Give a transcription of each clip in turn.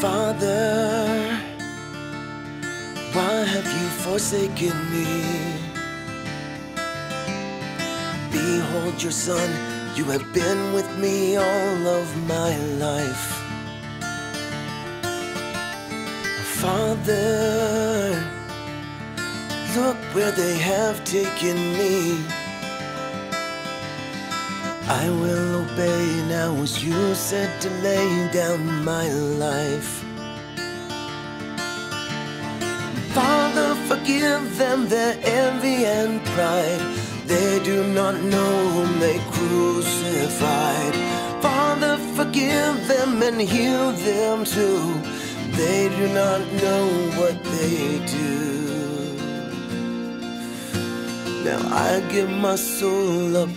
Father, why have you forsaken me? Behold your son, you have been with me all of my life. Father, look where they have taken me. I will obey now as you said to lay down my life. Father, forgive them their envy and pride. They do not know whom they crucified. Father, forgive them and heal them too. They do not know what they do. Now I give my soul up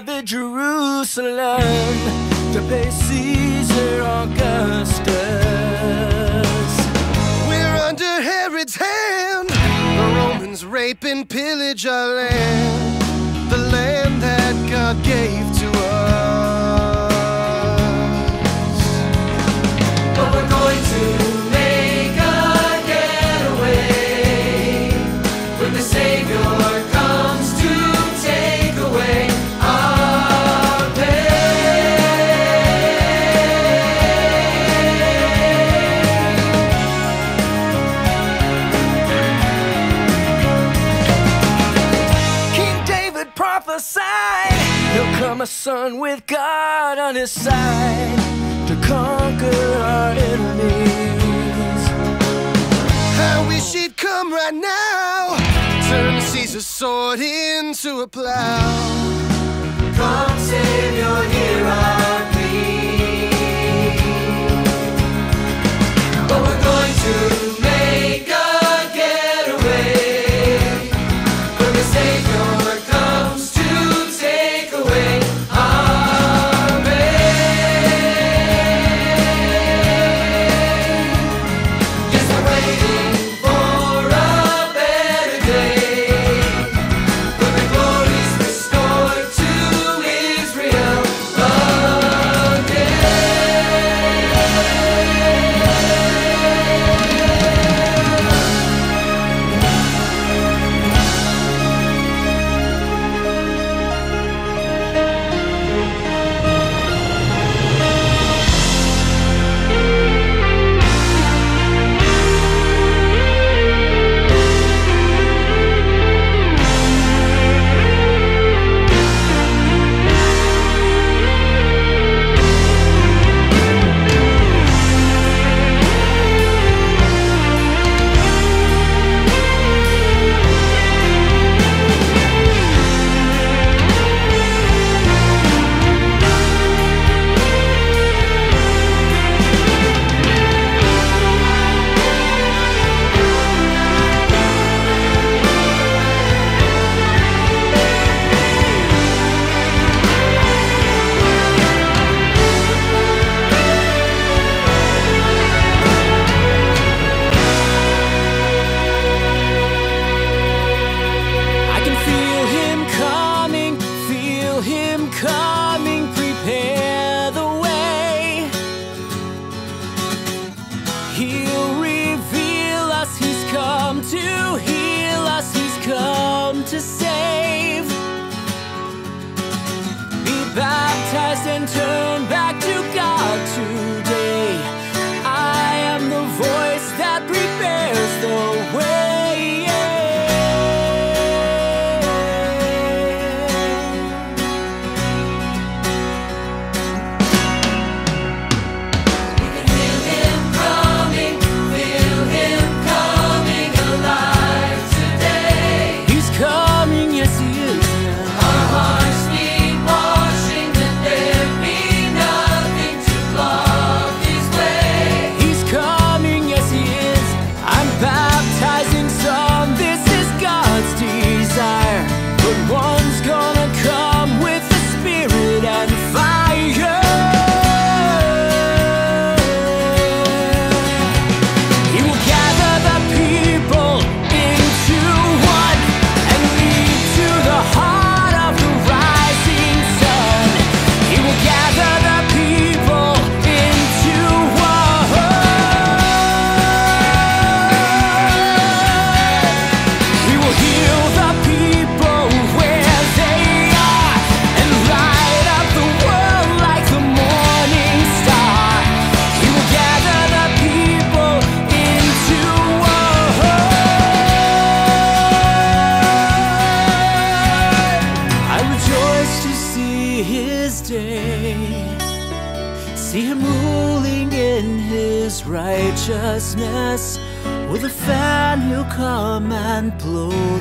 beloved Jerusalem to pay Caesar Augustus. We're under Herod's hand. The Romans rape and pillage our land, the land that God gave to us. son with God on his side to conquer our enemies. I wish he'd come right now, turn Caesar's sword into a plow. Come, Savior, here I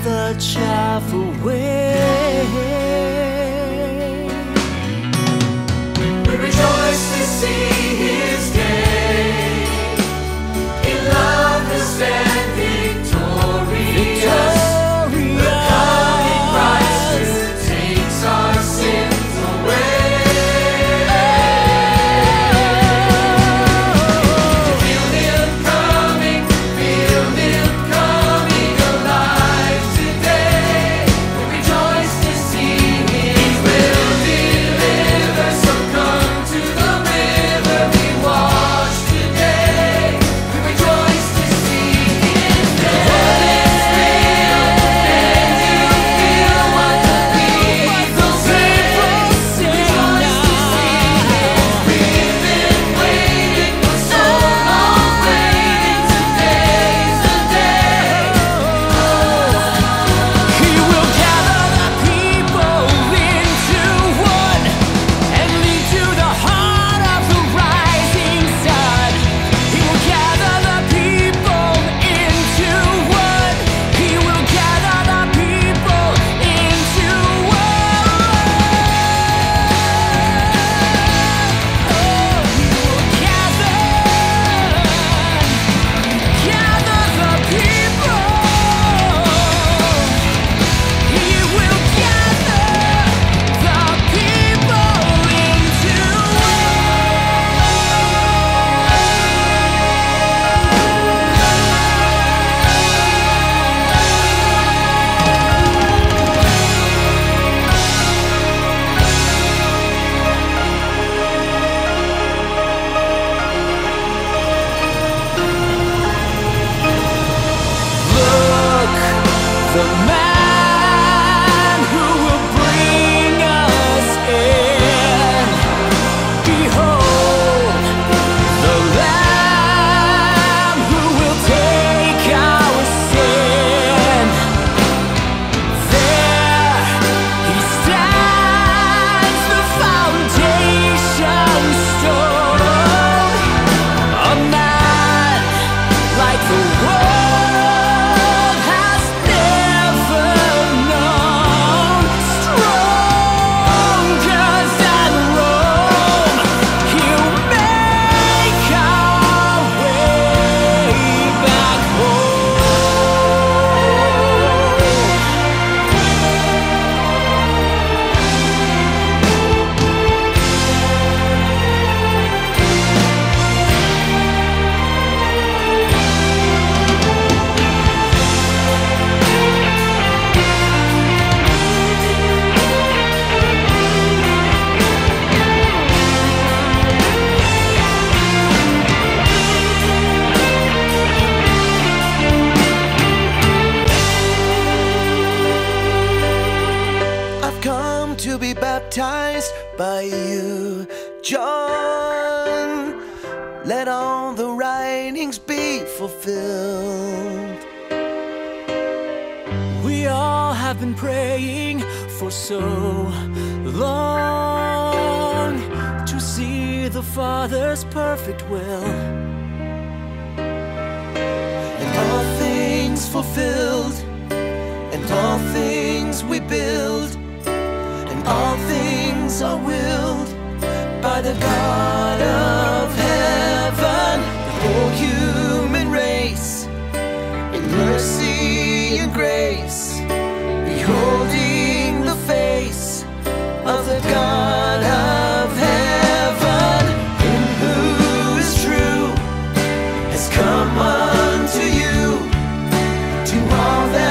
the chaff away. We rejoice to see His. Baptized by you, John. Let all the writings be fulfilled. We all have been praying for so long to see the Father's perfect will. And all things fulfilled, and all things we build, all things are willed by the God of heaven. The whole human race, in mercy and grace, beholding the face of the God of heaven, Him who is true has come unto you to all that.